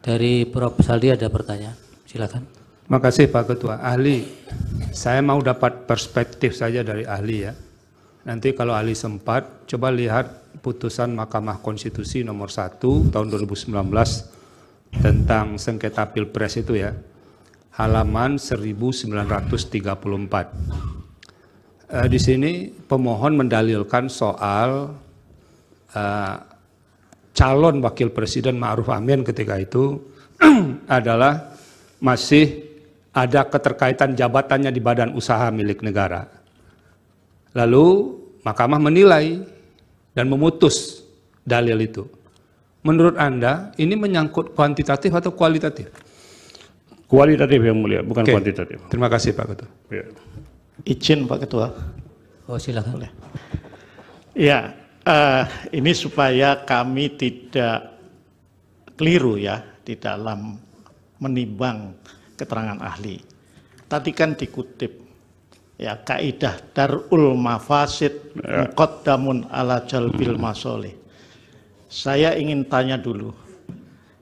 Dari Prof. Saldi ada pertanyaan. Silakan. Makasih Pak Ketua. Ahli, saya mau dapat perspektif saja dari ahli ya. Nanti kalau ahli sempat, coba lihat putusan Mahkamah Konstitusi nomor 1 tahun 2019 tentang sengketa Pilpres itu ya. Halaman 1934. Eh, di sini pemohon mendalilkan soal eh, calon wakil presiden Ma'ruf Amin ketika itu adalah masih ada keterkaitan jabatannya di badan usaha milik negara. Lalu mahkamah menilai dan memutus dalil itu. Menurut Anda ini menyangkut kuantitatif atau kualitatif? Kualitatif yang mulia, bukan Oke. kuantitatif. Terima kasih Pak Ketua. Ya. Izin Pak Ketua. Oh, silakan. Ya, eh, ini supaya kami tidak keliru ya di dalam menimbang keterangan ahli. Tadi kan dikutip ya kaidah darul mafasid muqaddamun ala jalbil masoleh. Saya ingin tanya dulu,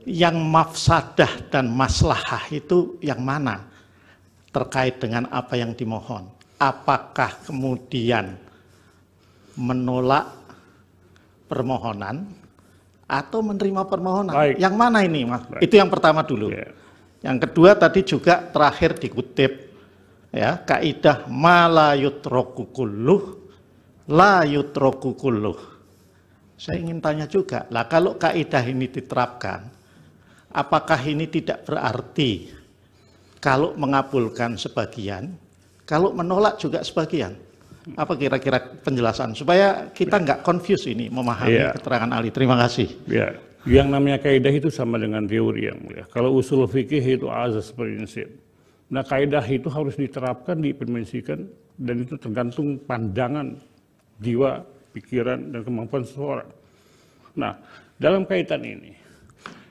yang mafsadah dan maslahah itu yang mana terkait dengan apa yang dimohon? Apakah kemudian menolak permohonan atau menerima permohonan? Baik. Yang mana ini, Mas? Baik. Itu yang pertama dulu. Ya. Yang kedua tadi juga terakhir dikutip ya kaidah ma la yutraku kulluh la yutraku kulluh. Saya ingin tanya juga, lah kalau kaidah ini diterapkan, apakah ini tidak berarti kalau mengabulkan sebagian, kalau menolak juga sebagian? Apa kira-kira penjelasan supaya kita nggak confuse ini memahami Iya. keterangan ahli. Terima kasih. Ya, yang namanya kaidah itu sama dengan teori yang mulia. Kalau usul fikih itu azas prinsip. Nah, kaidah itu harus diterapkan, diimplementasikan, dan itu tergantung pandangan jiwa, pikiran, dan kemampuan seseorang. Nah, dalam kaitan ini,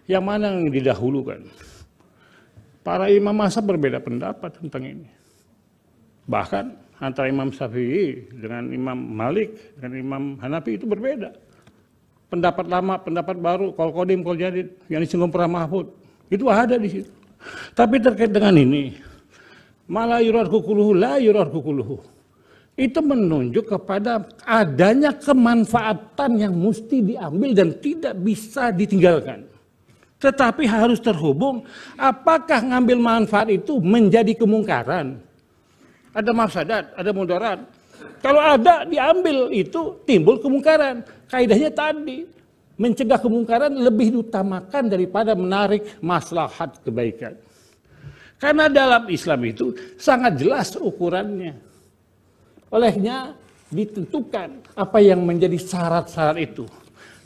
yang mana yang didahulukan? Para imam masa berbeda pendapat tentang ini. Bahkan antara Imam Syafi'i dengan Imam Malik dengan Imam Hanafi itu berbeda pendapat lama, pendapat baru, kol kodim, kol jadid, yang disinggung pernah Mahfud. Itu ada di situ. Tapi terkait dengan ini, malah yurar kukuluhu, la yurar kukuluhu. Itu menunjuk kepada adanya kemanfaatan yang mesti diambil dan tidak bisa ditinggalkan. Tetapi harus terhubung, apakah ngambil manfaat itu menjadi kemungkaran? Ada mafsadat, ada mudarat. Kalau ada diambil itu timbul kemungkaran. Kaidahnya tadi mencegah kemungkaran lebih diutamakan daripada menarik maslahat kebaikan. Karena dalam Islam itu sangat jelas ukurannya. Olehnya ditentukan apa yang menjadi syarat-syarat itu.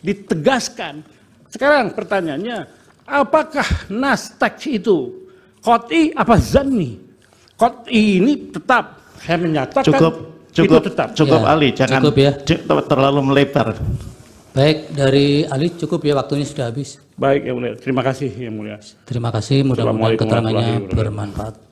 Ditegaskan. Sekarang pertanyaannya, apakah nas teks itu koti apa zanni? Koti ini tetap saya menyatakan Cukup, cukup, itu tetap. cukup Ya, Ali, jangan cukup ya. terlalu melebar. Baik, dari Ali cukup ya waktunya sudah habis. Baik yang mulia. Terima kasih yang mulia. Terima kasih, mudah-mudahan keterangannya bermanfaat.